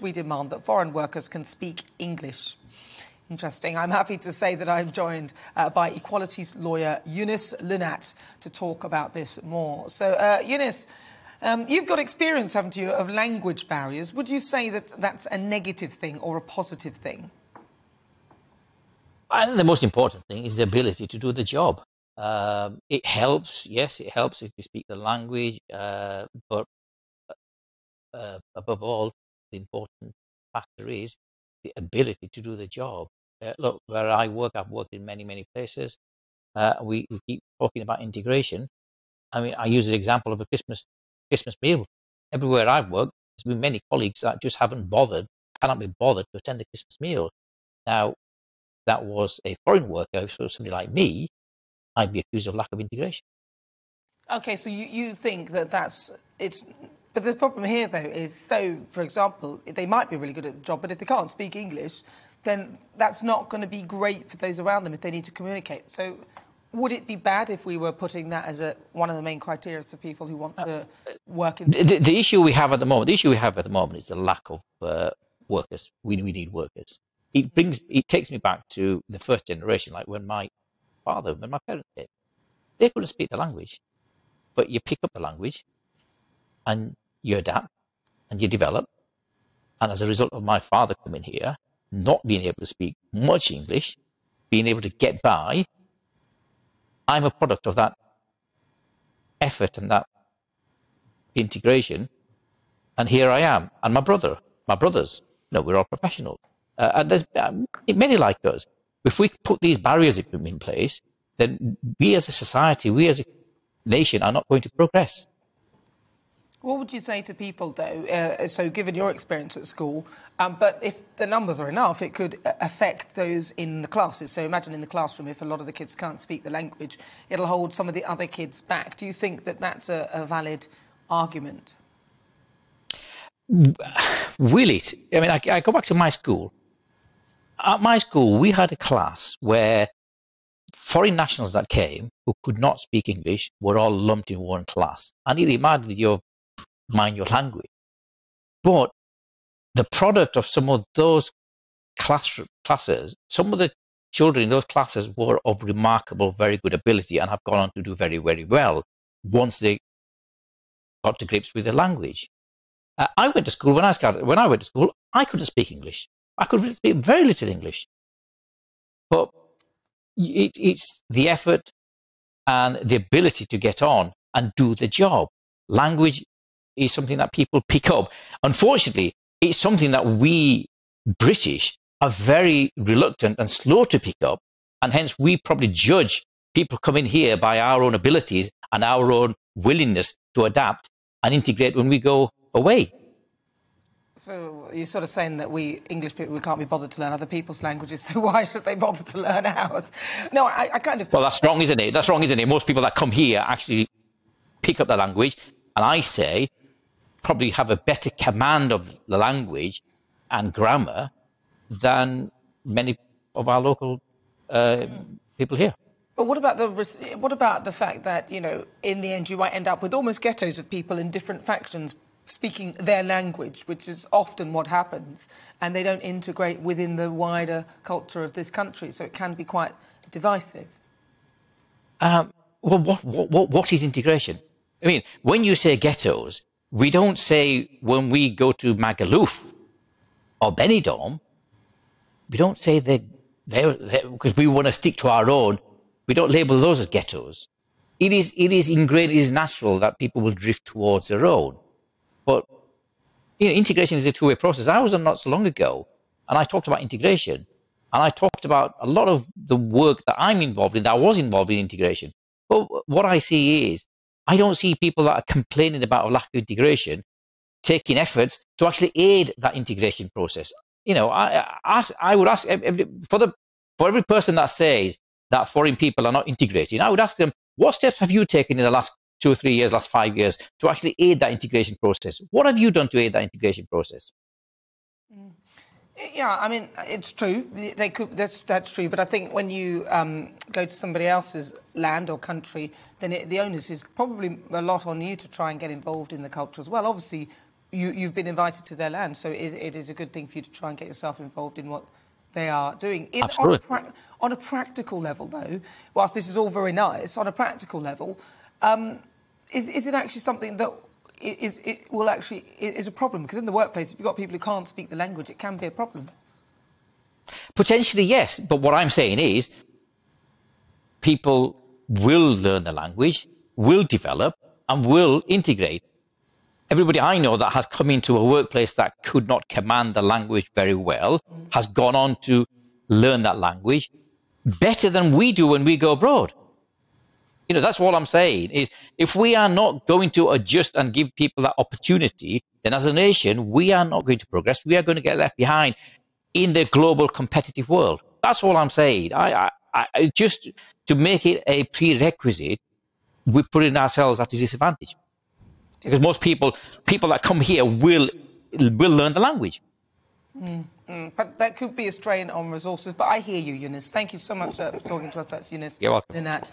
we demand that foreign workers can speak English? Interesting. I'm happy to say that I'm joined uh, by equalities lawyer Yunus Lunat to talk about this more. So, uh, Eunice, um, you've got experience, haven't you, of language barriers. Would you say that that's a negative thing or a positive thing? I think the most important thing is the ability to do the job. Um, it helps, yes, it helps if you speak the language, uh, but uh, above all, the important factor is the ability to do the job. Uh, look, where I work, I've worked in many, many places. Uh, we, we keep talking about integration. I mean, I use an example of a Christmas Christmas meal. Everywhere I've worked, there's been many colleagues that just haven't bothered, cannot be bothered to attend the Christmas meal. Now, that was a foreign worker, so somebody like me, I'd be accused of lack of integration. Okay, so you, you think that that's it's but the problem here, though, is so, for example, they might be really good at the job, but if they can't speak English, then that's not going to be great for those around them if they need to communicate. So, would it be bad if we were putting that as a, one of the main criteria for people who want to work in? The, the, issue we have at the moment, the issue we have at the moment is the lack of uh, workers. We, we need workers. It brings, it takes me back to the first generation, like when my father, when my parents did, they couldn't speak the language, but you pick up the language and you adapt and you develop. And as a result of my father coming here, not being able to speak much English, being able to get by, I'm a product of that effort and that integration. And here I am. And my brother, my brothers, no, we're all professionals. Uh, and there's um, many like us. If we put these barriers in place, then we as a society, we as a nation are not going to progress. What would you say to people, though? Uh, so, given your experience at school, um, but if the numbers are enough, it could uh, affect those in the classes. So, imagine in the classroom, if a lot of the kids can't speak the language, it'll hold some of the other kids back. Do you think that that's a, a valid argument? Will it? I mean, I, I go back to my school. At my school, we had a class where foreign nationals that came who could not speak English were all lumped in one class. And it reminded you of mind your language. But the product of some of those class, classes, some of the children in those classes were of remarkable, very good ability and have gone on to do very, very well once they got to grips with the language. Uh, I went to school when I started. When I went to school, I couldn't speak English. I could speak very little English. But it, it's the effort and the ability to get on and do the job. Language is something that people pick up. Unfortunately, it's something that we British are very reluctant and slow to pick up. And hence, we probably judge people coming here by our own abilities and our own willingness to adapt and integrate when we go away. So you're sort of saying that we English people we can't be bothered to learn other people's languages, so why should they bother to learn ours? No, I, I kind of. Well, that's wrong, isn't it? That's wrong, isn't it? Most people that come here actually pick up the language, and I say probably have a better command of the language and grammar than many of our local uh, people here. But what about the what about the fact that you know in the end you might end up with almost ghettos of people in different factions speaking their language, which is often what happens, and they don't integrate within the wider culture of this country, so it can be quite divisive. Um, well, what, what, what is integration? I mean, when you say ghettos, we don't say when we go to Magaluf or Benidorm, we don't say they're because we want to stick to our own. We don't label those as ghettos. It is, it is ingrained, it is natural that people will drift towards their own. But you know, integration is a two-way process. I was on not so long ago, and I talked about integration, and I talked about a lot of the work that I'm involved in, that I was involved in integration. But what I see is I don't see people that are complaining about a lack of integration taking efforts to actually aid that integration process. You know, I, I, I would ask every, for the for every person that says that foreign people are not integrating, I would ask them, what steps have you taken in the last two or three years, last five years, to actually aid that integration process? What have you done to aid that integration process? Mm. Yeah, I mean, it's true. They could, that's, that's true. But I think when you um, go to somebody else's land or country, then it, the onus is probably a lot on you to try and get involved in the culture as well. Obviously, you, you've been invited to their land, so it, it is a good thing for you to try and get yourself involved in what they are doing. In, Absolutely. On a, on a, practical level, though, whilst this is all very nice, on a practical level, um, is, is it actually something that is, it will actually is a problem? Because in the workplace, if you've got people who can't speak the language, it can be a problem. Potentially, yes. But what I'm saying is people will learn the language, will develop, and will integrate. Everybody I know that has come into a workplace that could not command the language very well has gone on to learn that language better than we do when we go abroad. You know, that's what I'm saying is if we are not going to adjust and give people that opportunity, then as a nation, we are not going to progress. We are going to get left behind in the global competitive world. That's all I'm saying. I, I, I just to make it a prerequisite, we're putting ourselves at a disadvantage because most people, people that come here, will will learn the language. Mm, mm, but that could be a strain on resources. But I hear you, Yunus. Thank you so much uh, for talking to us. That's Yunus You're welcome. Lunat.